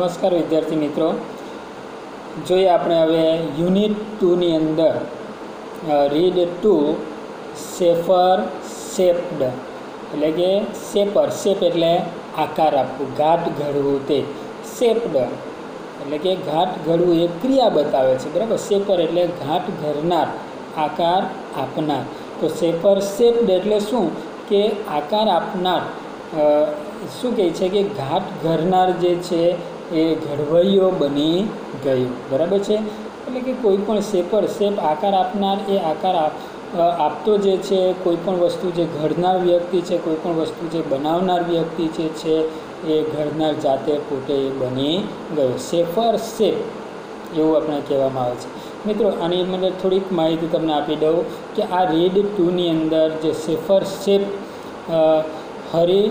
નમસ્કાર વિદ્યાર્થી મિત્રો. જોઈએ આપણે હવે યુનિટ ટુની અંદર રીડ ટુ સેફર શેપ્ડ. એટલે કે શેપર, શેપ એટલે આકાર આપવું, ઘાટ ઘડવું તે. શેપ્ડ. એટલે કે ઘાટ ઘડવું એ ક્રિયા બતાવે છે, બરાબર? શેપર એટલે ઘાટ ઘડનાર, આકાર આપનાર. તો શેપર શેપ્ડ એટલે શું? કે આકાર આપનાર શું કહે છે કે ઘાટ ઘરનાર જે છે એ ઘડવૈયો બની ગયો. બરાબર છે? એટલે કે કોઈ પણ શેપર, શેપ આકાર આપનાર એ આકાર આપ આપતો જે છે, કોઈ પણ વસ્તુ જે ઘડનાર વ્યક્તિ છે, કોઈ પણ વસ્તુ જે બનાવનાર વ્યક્તિ જે છે, એ ઘડનાર જાતે પોતે બની ગયો. શેફર શેપ એવું આપણે કહેવામાં આવે છે. મિત્રો, આની અંદર થોડીક માહિતી તમને આપી દઉં કે આ રીડ ટુની અંદર જે શેફર શેપ હરિ,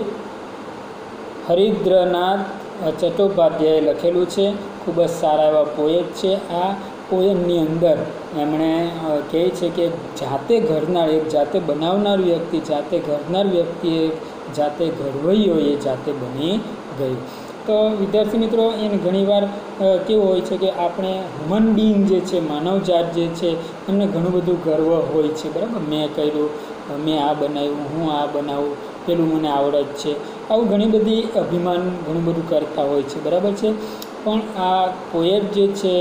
હરિદ્રનાથ ચટ્ટોપાધ્યાયે લખેલું છે. ખૂબ જ સારા એવા પોએટ છે આ પોએમની અંદર એમણે કહે છે કે જાતે ઘડનાર એક જાતે બનાવનાર વ્યક્તિ, જાતે ઘડનાર વ્યક્તિએ, જાતે ઘડવૈયો એ જાતે બની ગયું તો વિદ્યાર્થી મિત્રો, એને ઘણીવાર કેવું હોય છે કે આપણે હ્યુમન બિંગ જે છે, માનવજાત જે છે, એમને ઘણું બધું ગર્વ હોય છે. બરાબર? મેં કર્યું, મેં આ બનાવ્યું, હું આ બનાવું. પેલું મને આવડે જ છે. આવું ઘણી બધી અભિમાન ઘણું બધું કરતા હોય છે, બરાબર છે? પણ આ પોએટ જે છે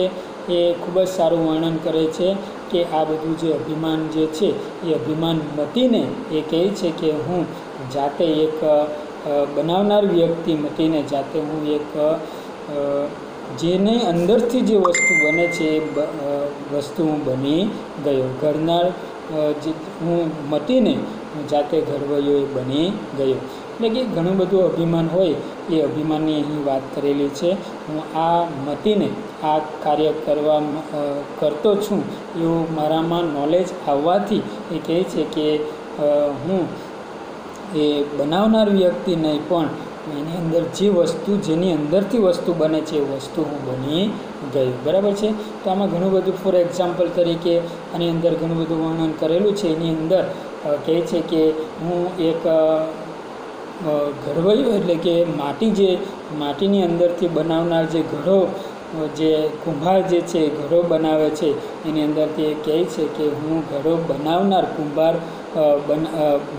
એ ખૂબ જ સારું વર્ણન કરે છે કે આ બધું જે અભિમાન જે છે, એ અભિમાન મટીને એ કહે છે કે હું જાતે એક બનાવનાર વ્યક્તિ મટીને જાતે હું એક જેને અંદરથી જે વસ્તુ બને છે એ વસ્તુ હું બની ગયો. ઘરના જે હું મટીને હું જાતે ગર્વયો એ બની ગયો. એટલે કે ઘણું બધું અભિમાન હોય, એ અભિમાનની અહીં વાત કરેલી છે. હું આ મતીને આ કાર્ય કરવા કરતો છું એવું મારામાં નોલેજ આવવાથી એ કહે છે કે હું એ બનાવનાર વ્યક્તિ નહીં, પણ એની અંદર જે વસ્તુ, જેની અંદરથી વસ્તુ બને છે એ વસ્તુ હું બની ગઈ બરાબર છે? તો આમાં ઘણું બધું ફોર એક્ઝામ્પલ તરીકે, આની અંદર ઘણું બધું વર્ણન કરેલું છે. એની અંદર કહે છે કે હું એક ઘડવૈયો એટલે કે માટી જે, માટીની અંદરથી બનાવનાર જે ઘડો જે કુંભાર જે છે ઘડો બનાવે છે, એની અંદરથી એ કહે છે કે હું ઘડો બનાવનાર કુંભાર બન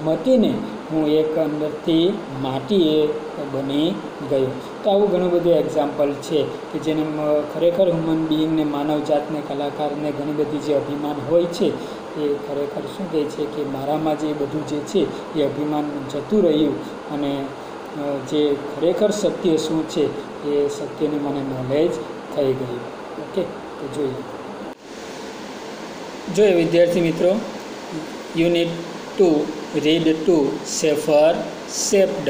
મટીને હું એક અંદરથી માટી એ બની ગયો. તો આવું ઘણું બધું એક્ઝામ્પલ છે કે જેને ખરેખર હ્યુમન બિઈંગને માનવજાતને કલાકારને ઘણી બધી જે અભિમાન હોય છે એ ખરેખર શું કહે છે કે મારામાં જે બધું જે છે, એ અભિમાન જતું રહ્યું અને જે ખરેખર સત્ય શું છે, એ સત્યની મને નોલેજ થઈ ગયું. ઓકે તો જોઈએ. જોઈએ વિદ્યાર્થી મિત્રો, unit two, read two, shaper shaped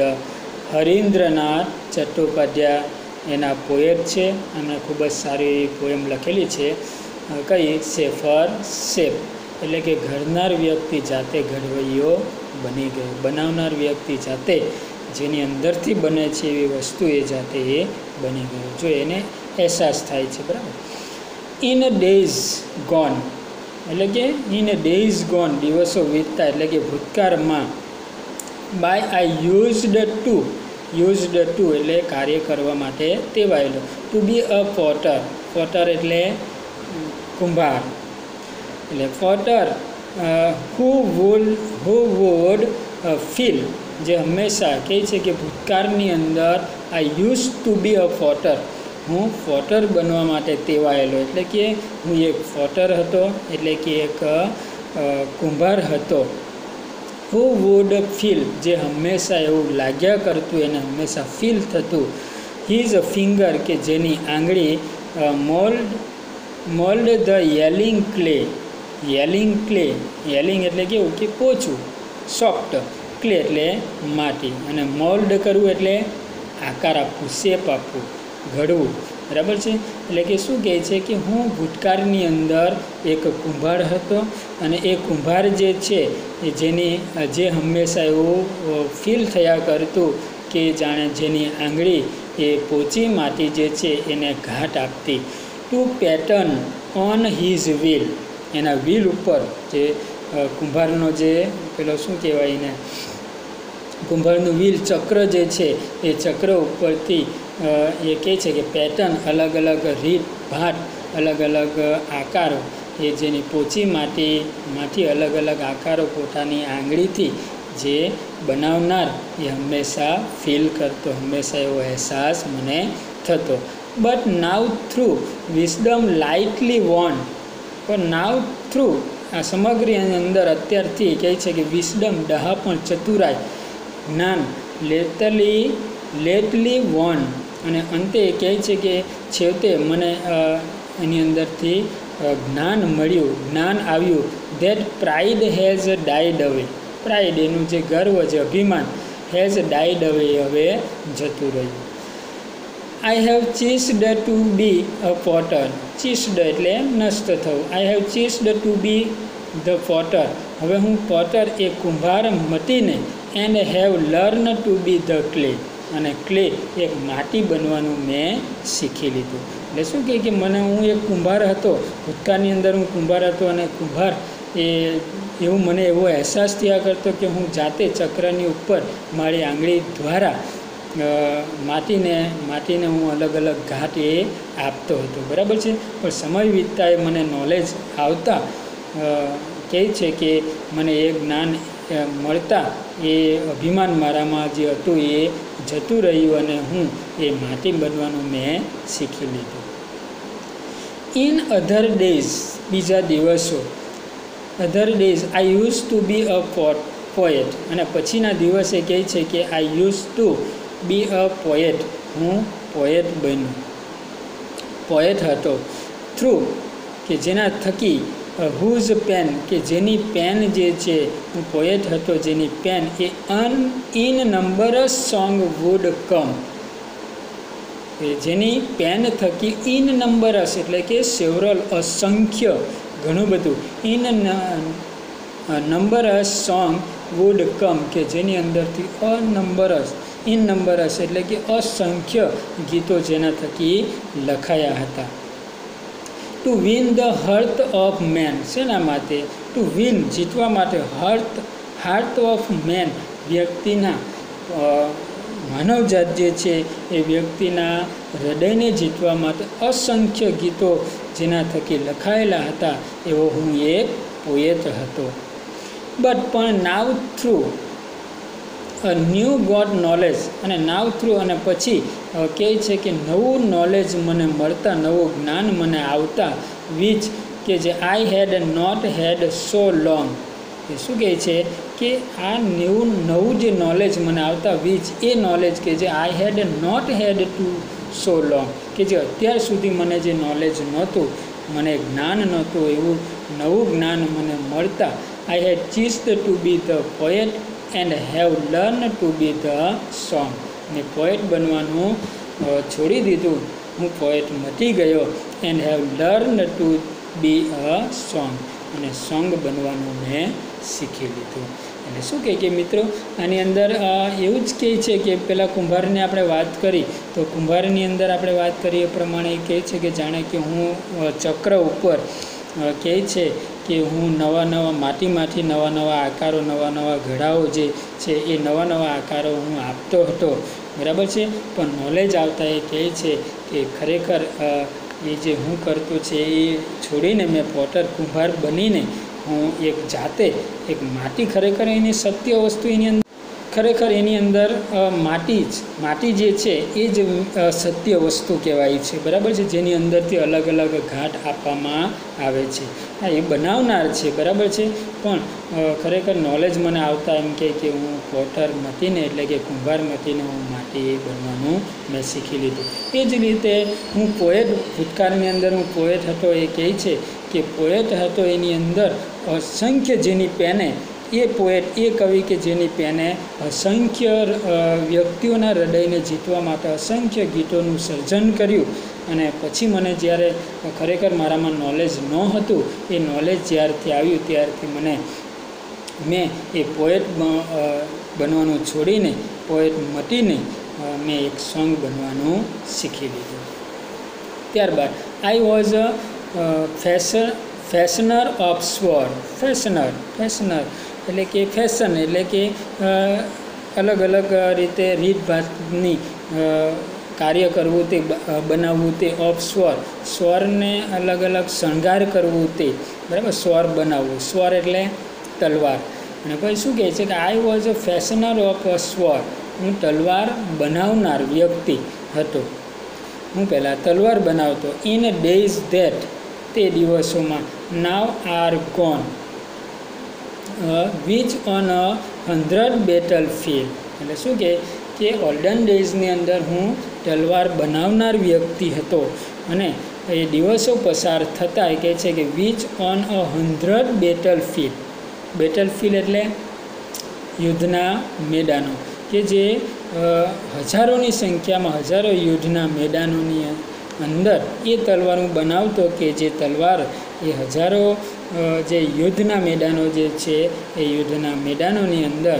Harindranath Chattopadhyay એના પોએટ છે એમણે ખૂબ જ સારી એવી પોએમ લખેલી છે. કઈ? સેફર શેપ એટલે કે ઘડનાર વ્યક્તિ જાતે ઘડવૈયો બની ગયો. બનાવનાર વ્યક્તિ જાતે જેની અંદરથી બને છે એવી વસ્તુ એ જાતે એ બની ગયો. જો એને અહેસાસ થાય છે, બરાબર? ઇન ડેઝ ગોન, એટલે કે ઇન ડેઝ ગોન, દિવસો વીતતા, એટલે કે ભૂતકાળમાં, by I used to used to એટલે કાર્ય કરવા માટે ટેવાયેલો. To be a potter potter એટલે કુંભાર. એટલે ફોટર હુ વુલ હુ વુડ ફીલ જે હંમેશા કહે છે કે ભૂતકાળની અંદર આઈ યુઝ ટુ બી અ ફોટર હું ફોટર બનવા માટે ટેવાયેલો. એટલે કે હું એક ફોટર હતો, એટલે કે એક કુંભાર હતો. હુ વુડ ફીલ જે હંમેશા એવું લાગ્યા કરતું, એને હંમેશા ફીલ થતું. હિઝ અ ફિંગર કે જેની આંગળી mould mould the yielding clay yielding clay. Yielding એટલે કેવું કે પોચું. સોફ્ટ ક્લે એટલે માટી. અને મોલ્ડ કરવું એટલે આકાર આપવું, શેપ આપવું, ઘડવું. બરાબર છે? એટલે કે શું કહે છે કે હું ભૂતકાળની અંદર એક કુંભાર હતો અને એ કુંભાર જે છે, એ જેની, જે હંમેશા એવું ફીલ થયા કરતું કે જાણે જેની આંગળી એ પોચી માટી જે છે એને ઘાટ આપતી. To pattern on his wheel એના વ્હીલ ઉપર જે કુંભારનો જે પેલો શું કહેવાય એને? કુંભારનું વ્હીલ ચક્ર જે છે, એ ચક્ર ઉપરથી એ કહે છે કે પેટર્ન અલગ અલગ રીત, ભાટ, અલગ અલગ આકારો, એ જેની પોચી માટીમાંથી અલગ અલગ આકારો પોતાની આંગળીથી જે બનાવનાર, એ હંમેશા ફીલ કરતો, હંમેશા એવો અહેસાસ મને થતો. But now through wisdom lightly won પણ નાવ થ્રુ આ સમગ્ર અંદર અત્યારથી કહે છે કે વિસડમ ડહાપણ ચતુરાય. જ્ઞાન લેટલી લેટલી વોન. અને અંતે કહે છે કે છેવટે મને એની અંદરથી જ્ઞાન મળ્યું, જ્ઞાન આવ્યું. That pride has died away pride એનું જે ગર્વ છે અભિમાન હેઝ ડાઈડ અવે હવે જતું રહ્યું. I have ceased to be a potter ceased એટલે નષ્ટ થવું. I have ceased to be the potter હવે હું પોટર એ કુંભાર મટીને and have learn to be the clay અને ક્લે એક માટી બનવાનું મેં શીખી લીધું. એટલે શું કહે કે મને હું એક કુંભાર હતો, ભૂતકાળની અંદર હું કુંભાર હતો અને કુંભાર એ એવું મને એવો અહેસાસ થયા કરતો કે હું જાતે ચક્રની ઉપર મારી આંગળી દ્વારા માટીને માટીને હું અલગ અલગ ઘાટ એ આપતો હતો. બરાબર છે? પણ સમય વીતતા એ મને નોલેજ આવતા કહે છે કે મને એ જ્ઞાન મળતા એ અભિમાન મારામાં જે હતું એ જતું રહ્યું અને હું એ માટી બનવાનું મેં શીખી લીધું. ઇન અધર ડેઝ બીજા દિવસો other days I use to be a poet અને પછીના દિવસે કહે છે કે I use to be a poet. હું પોએટ બન્યો. પોએટ હતો. થ્રુ, કે જેના થકી હુઝ પેન, કે જેની પેન જે છે, હું પોએટ હતો, જેની pen A an in numbers song would come. જેની પેન થકી ઇન નંબરસ એટલે કે સેવરલ અસંખ્ય ઘણું બધું. In numbers song would come, કે જેની અંદરથી અનંબરસ. ઇન હશે એટલે કે અસંખ્ય ગીતો જેના થકી લખાયા હતા. To win the hearth of men શેના માટે? ટુ વિન જીતવા માટે હર્થ હાર્ટ ઓફ મેન વ્યક્તિના માનવજાત જે છે એ વ્યક્તિના હૃદયને જીતવા માટે અસંખ્ય ગીતો જેના થકી લખાયેલા હતા એવો હું એક પોએટ હતો. બટ પણ now through new god knowledge અને નાવ થ્રુ અને પછી કહે છે કે નવું નોલેજ મને મળતા, નવું જ્ઞાન મને આવતા વિચ કે જે I had not head so long એ શું કહે છે? કે આ નવું નવું જે નોલેજ મને આવતા વિચ એ નોલેજ કે જે I had not had to so long કે જે અત્યાર સુધી મને જે નોલેજ નહોતું, મને જ્ઞાન નહોતું, એવું નવું જ્ઞાન મને મળતા I had ceased to be the poet and have learn to be the song ને પોએટ બનવાનું છોડી દીધું. હું પોએટ મટી ગયો and have learn to be a song અને સોંગ બનવાનું મેં શીખી લીધું. એટલે શું કહે કે મિત્રો, આની અંદર એવું જ કહે છે કે પેલા કુંભારની આપણે વાત કરી. તો કુંભારની અંદર આપણે વાત કરીએ પ્રમાણે કહે છે કે જાણે કે હું ચક્ર ઉપર કહે છે કે હું નવા નવા માટીમાંથી નવા નવા આકારો, નવા નવા ઘડાઓ જે છે એ નવા નવા આકારો હું આપતો હતો. બરાબર છે? પણ નોલેજ આવતા એ કહે છે કે ખરેખર એ જે હું કરતો છે એ છોડીને મેં પોટર કુંભાર બનીને હું એક જાતે એક માટી ખરેખર એની સત્ય વસ્તુ એની અંદર ખરેખર એની અંદર માટી જ, માટી જે છે, એ જ સત્ય વસ્તુ કહેવાય છે. બરાબર છે? જેની અંદરથી અલગ અલગ ઘાટ આપવામાં આવે છે. હા, એ બનાવનાર છે, બરાબર છે? પણ ખરેખર નોલેજ મને આવતા એમ કહે કે હું પોટર મતીને એટલે કે કુંભાર મતીને હું માટી બનવાનું મેં શીખી લીધું. એ જ રીતે હું પોએટ ભૂતકાળની અંદર હું પોએટ હતો એ કહે છે કે પોએટ હતો એની અંદર અસંખ્ય જેની પેને એ પોએટ એ કવિ કે જેની પેને અસંખ્ય વ્યક્તિઓના હૃદયને જીતવા માટે અસંખ્ય ગીતોનું સર્જન કર્યું. અને પછી મને જ્યારે ખરેખર મારામાં નોલેજ ન હતું, એ નોલેજ જ્યારથી આવ્યું ત્યારથી મને, મેં એ પોએટ બનવાનું છોડીને પોએટ મટીને મેં એક સોંગ બનવાનું શીખી લીધું. ત્યારબાદ I was a fashion fashioner of sword fashioner fashioner એટલે કે ફેશન એટલે કે અલગ અલગ રીતે રીતભાતની કાર્ય કરવું તે બનાવવું તે ઓફ સ્વર સ્વરને અલગ અલગ શણગાર કરવું તે, બરાબર? સ્વર બનાવવું. સ્વર એટલે તલવાર. અને પછી શું કહે છે કે I was a fashioner of a sword હું તલવાર બનાવનાર વ્યક્તિ હતો. હું પહેલાં તલવાર બનાવતો. ઇન ડેઝ ધેટ તે દિવસોમાં now are gone. Which on a a battle field એટલે શું કે કે ઓલ્ડન ડેઝની અંદર હું તલવાર બનાવનાર વ્યક્તિ હતો. અને એ દિવસો પસાર થતાં કહે છે કે which on a hundred battle field battle field એટલે યુદ્ધના મેદાનો. કે જે હજારોની સંખ્યામાં હજારો યુદ્ધના મેદાનોની અંદર એ તલવાર હું બનાવતો કે જે તલવાર એ હજારો જે યુદ્ધના મેદાનો જે છે, એ યુદ્ધના મેદાનોની અંદર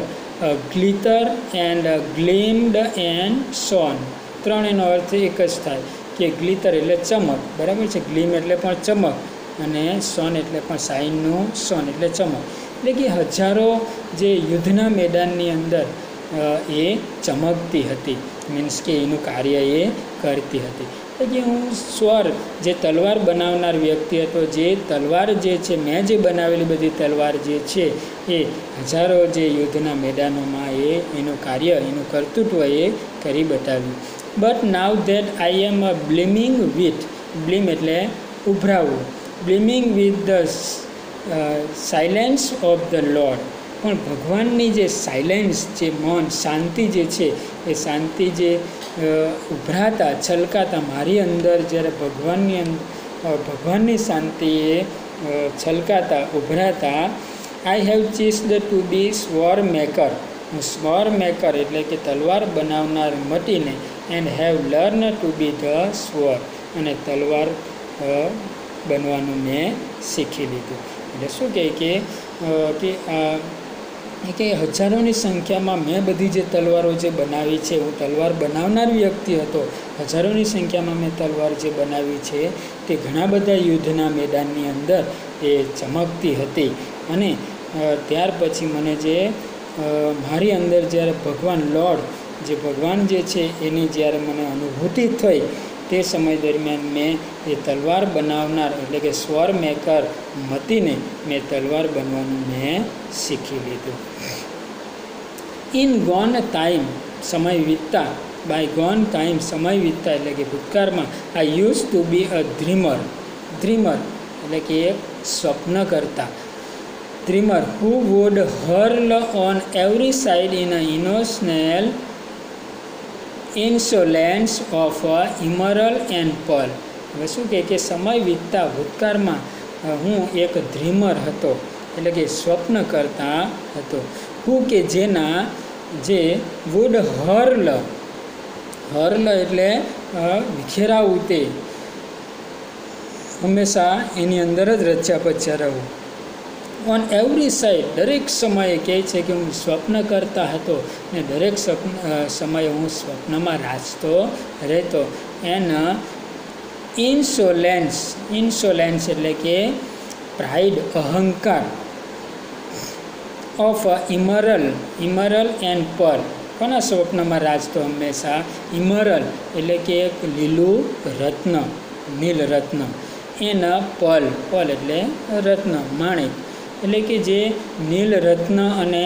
glitter and gleamed and shone ત્રણ એનો અર્થ એક જ થાય કે ગ્લિટર એટલે ચમક, બરાબર છે? ગ્લીમ એટલે પણ ચમક અને સોન એટલે પણ સાઇનનું સોન એટલે ચમક. એટલે કે હજારો જે યુદ્ધના મેદાનની અંદર એ ચમકતી હતી મીન્સ કે એનું કાર્ય એ કરતી હતી. કે હું સ્વર, જે તલવાર બનાવનાર વ્યક્તિ હતો, જે તલવાર જે છે, મેં જે બનાવેલી બધી તલવાર જે છે, એ હજારો જે યુદ્ધના મેદાનોમાં એ એનું કાર્ય, એનું કર્તૃત્વ એ કરી બતાવ્યું. But now that I am a blooming with bloom એટલે ઉભરાવું blooming with the silence of the Lord પણ ભગવાનની જે સાયલેન્સ જે મૌન, શાંતિ જે છે, એ શાંતિ જે ઉભરાતા, છલકાતા મારી અંદર જ્યારે ભગવાનની ભગવાનની શાંતિએ છલકાતા, ઉભરાતા I have ceased to be sword maker હું સ્વર મેકર એટલે કે તલવાર બનાવનાર મટીને and have learn to be the sword અને તલવાર બનવાનું મેં શીખી લીધું. એટલે શું કહે કે કે હજારોની સંખ્યામાં મેં બધી જે તલવારો જે બનાવી છે, હું તલવાર બનાવનાર વ્યક્તિ હતો. હજારોની સંખ્યામાં મેં તલવાર જે બનાવી છે, તે ઘણા બધા યુદ્ધના મેદાનની અંદર એ ચમકતી હતી. અને ત્યાર પછી મને જે મારી અંદર જ્યારે ભગવાન લોર્ડ, જે ભગવાન જે છે, એની જ્યારે મને અનુભૂતિ થઈ તે સમય દરમિયાન મેં એ તલવાર બનાવનાર, એટલે કે સ્વર મેકર મતીને મેં તલવાર બનવાનું મેં શીખી લીધું. ઇન ગોન ટાઈમ સમય વીતતા બાય ગોન ટાઈમ સમય વીતતા, એટલે કે ભૂતકાળમાં આઈ યુઝ ટુ બી અ ધ્રીમર ધ્રીમર એટલે કે એક સ્વપ્ન કરતા. Dreamer who would hurl on every side in a emotional insolence of emerald and pearl હવે શું કહે કે સમય વીતતા ભૂતકાળમાં હું એક ધ્રીમર હતો, એટલે કે સ્વપ્ન કરતા હતો. હું કે જેના, જે વુડ હર્લ હર્લ એટલે વિખેરાવું તે. હંમેશા એની અંદર જ રચ્યા પચ્યા રહું ઓન એવરી સાઈડ દરેક સમયે કહે છે કે હું સ્વપ્ન કરતા હતો ને દરેક સ્વપ્ન સમયે હું સ્વપ્નમાં રાચતો રહેતો. એના ઇન્સોલેન્સ ઇન્સોલેન્સ એટલે કે પ્રાઇડ અહંકાર. ઓફ ઇમરલ ઇમરલ એન્ડ પર કોના સ્વપ્નમાં રાજતો હંમેશા? ઇમરલ એટલે કે એક લીલું રત્ન, નીલ રત્ન. એના પલ પલ એટલે રત્ન, માણેક. એટલે કે જે નીલ રત્ન અને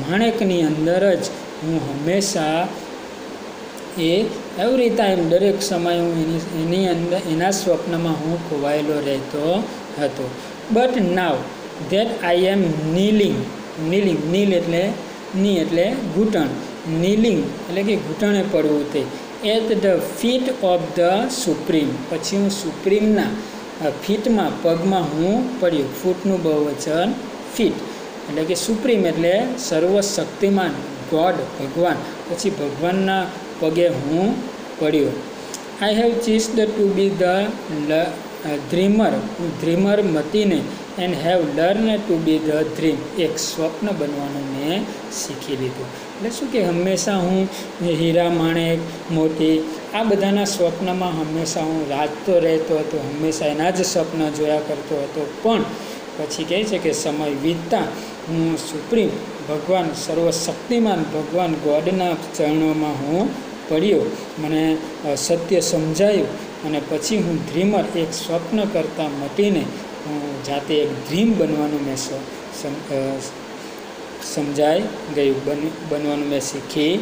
માણેકની અંદર જ હું હંમેશા એ એવરી ટાઈમ દરેક સમયે હું એની એની અંદર, એના સ્વપ્નમાં હું ખોવાયેલો રહેતો હતો. બટ નાવ ધેટ આઈ એમ નીલિંગ નીલિંગ નીલ એટલે ની એટલે ઘૂંટણ. નીલિંગ એટલે કે ઘૂંટણે પડવું તે. At the feet of the supreme પછી હું સુપ્રીમના ફીટમાં, પગમાં હું પડ્યું. ફૂટનું બહુવચન ફીટ. એટલે કે સુપ્રીમ એટલે સર્વશક્તિમાન ગોડ, ભગવાન. પછી ભગવાનના પગે હું પડ્યો. I have ceased to be the dreamer હું dreamer મતીને and have learn to be the dream એક સ્વપ્ન બનવાનું મેં શીખી લીધું એટલે શું કે હંમેશા હું હીરા માણેક મોટી આ બધાના સ્વપ્નમાં હંમેશા હું રાજતો રહેતો હતો હંમેશા એના જ સ્વપ્ન જોયા કરતો હતો પણ પછી કહે છે કે સમય વીતતા હું સુપ્રીમ ભગવાન સર્વશક્તિમાન ભગવાન ગોડના ચરણોમાં હું પડ્યો, મને સત્ય સમજાયું, અને પછી હું ધ્રીમર એક સ્વપ્ન કરતાં મટીને જાતે એક ડ્રીમ બનવાનું મેં સમજાઈ ગયું. બન બનવાનું મેં શીખી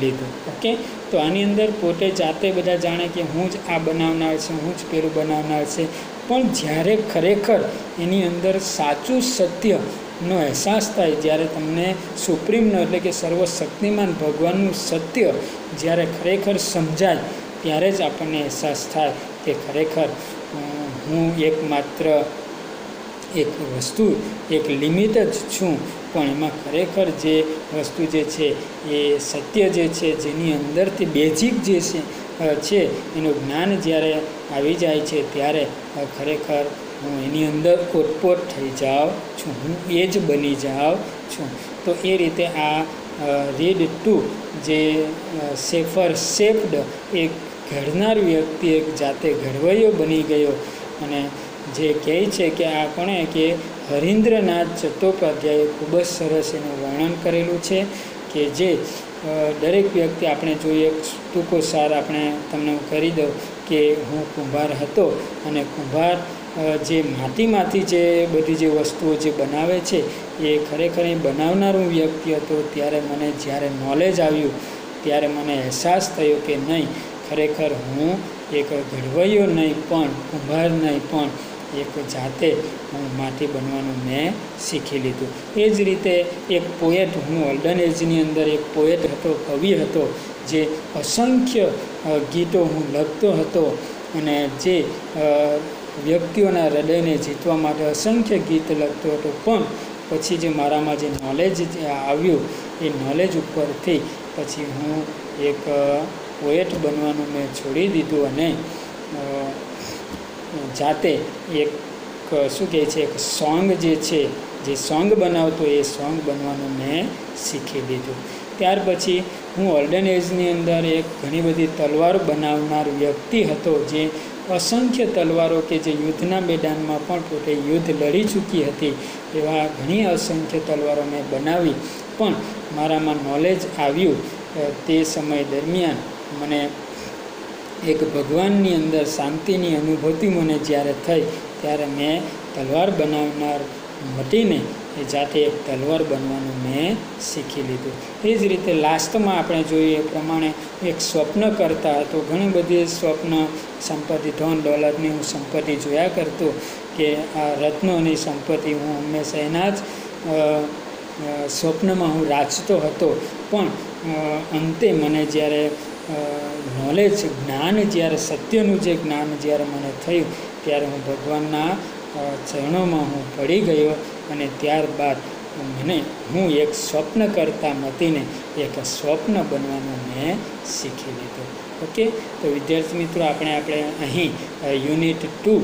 લીધું. ઓકે? તો આની અંદર પોતે જાતે બધા જાણે કે હું જ આ બનાવનાર છે, હું જ પેલું બનાવનાર છે. પણ જ્યારે ખરેખર એની અંદર સાચું સત્યનો અહેસાસ થાય, જ્યારે તમને સુપ્રીમનો એટલે કે સર્વશક્તિમાન ભગવાનનું સત્ય જ્યારે ખરેખર સમજાય, ત્યારે જ આપણને અહેસાસ થાય કે ખરેખર હું એકમાત્ર એક વસ્તુ, એક લિમિટ જ છું, પણ એમાં ખરેખર જે વસ્તુ જે છે એ સત્ય જે છે, જેની અંદરથી બેઝિક જે છે એનું જ્ઞાન જ્યારે આવી જાય છે, ત્યારે ખરેખર હું એની અંદર કોટપોટ થઈ જાઉં છું, હું એ જ બની જાઉં છું. તો એ રીતે આ રીડ ટુ જે સેફર સેફ્ડ એક ઘડનાર વ્યક્તિ એક જાતે ઘડવૈયો બની ગયો અને જે કહે છે કે આપણે કે હરીન્દ્રનાથ ચટ્ટોપાધ્યાયે ખૂબ જ સરસ એનું વર્ણન કરેલું છે કે જે દરેક વ્યક્તિ આપણે જોઈએ, ટૂંકો સાર આપણે તમને હું કરી દઉં કે હું કુંભાર હતો અને કુંભાર જે માટીમાંથી જે બધી જે વસ્તુઓ જે બનાવે છે એ ખરેખર એ બનાવનારું વ્યક્તિ હતો. ત્યારે મને જ્યારે નોલેજ આવ્યું, ત્યારે મને અહેસાસ થયો કે નહીં, ખરેખર હું એક ઘડવૈયો નહીં પણ કુંભાર નહીં પણ એક જાતે હું માટી બનવાનું મેં શીખી લીધું. એ જ રીતે એક પોએટ હું ઓલ્ડન એજની અંદર એક પોએટ હતો, કવિ હતો, જે અસંખ્ય ગીતો હું લખતો હતો અને જે વ્યક્તિઓના હૃદયને જીતવા માટે અસંખ્ય ગીત લખતો હતો. પણ પછી જે મારામાં જે નોલેજ આવ્યું, એ નોલેજ ઉપરથી પછી હું એક પોએટ બનવાનું મેં છોડી દીધું અને જાતે એક, શું કહે છે, એક સોંગ જે છે, જે સોંગ બનાવતો એ સોંગ બનવાનું મેં શીખી લીધું ત્યાર પછી હું ઓલ્ડન એજની અંદર એક ઘણી બધી તલવાર બનાવનાર વ્યક્તિ હતો જે અસંખ્ય તલવારો કે જે યુદ્ધના મેદાનમાં પણ પોતે યુદ્ધ લડી ચૂકી હતી એવા ઘણી અસંખ્ય તલવારો મેં બનાવી. પણ મારામાં નોલેજ આવ્યું તે સમય દરમિયાન મને એક ભગવાનની અંદર શાંતિની અનુભૂતિ મને જ્યારે થઈ, ત્યારે મેં તલવાર બનાવનાર મટીને એ જાતે એક તલવાર બનવાનું મેં શીખી લીધું. એ જ રીતે લાસ્ટમાં આપણે જોઈએ એ પ્રમાણે એક સ્વપ્ન કરતા હતો. ઘણી બધી સ્વપ્ન, સંપત્તિ, ધન, દોલતની હું સંપત્તિ જોયા કરતો કે આ રત્નોની સંપત્તિ હું હંમેશા એના જ સ્વપ્નમાં હું રાચતો હતો. પણ અંતે મને જ્યારે નોલેજ જ્ઞાન, જ્યારે સત્યનું જે જ્ઞાન જ્યારે મને થયું, ત્યારે હું ભગવાનના ચરણોમાં હું પડી ગયો અને ત્યારબાદ મને, હું એક સ્વપ્ન કરતા મતીને એક સ્વપ્ન બનવાનું મેં શીખી લીધું. ઓકે? તો વિદ્યાર્થી મિત્રો, આપણે આપણે અહીં યુનિટ ટુ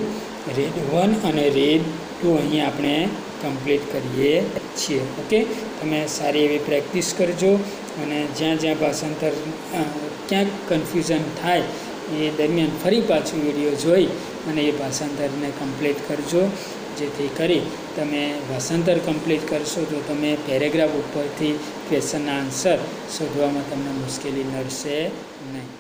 રીડ વન અને રીડ ટુ અહીં આપણે કમ્પ્લીટ કરીએ છીએ. ઓકે? તમે સારી એવી પ્રેક્ટિસ કરજો અને જ્યાં જ્યાં ભાષાંતર ક્યાંક કન્ફ્યુઝન થાય, એ દરમિયાન ફરી પાછું વીડિયો જોઈ અને એ ભાષાંતરને કમ્પ્લીટ કરજો. જેથી કરી તમે ભાષાંતર કમ્પ્લીટ કરશો તો તમે પેરેગ્રાફ ઉપરથી ક્વેશ્ચનના આન્સર શોધવામાં તમને મુશ્કેલી નડશે નહીં.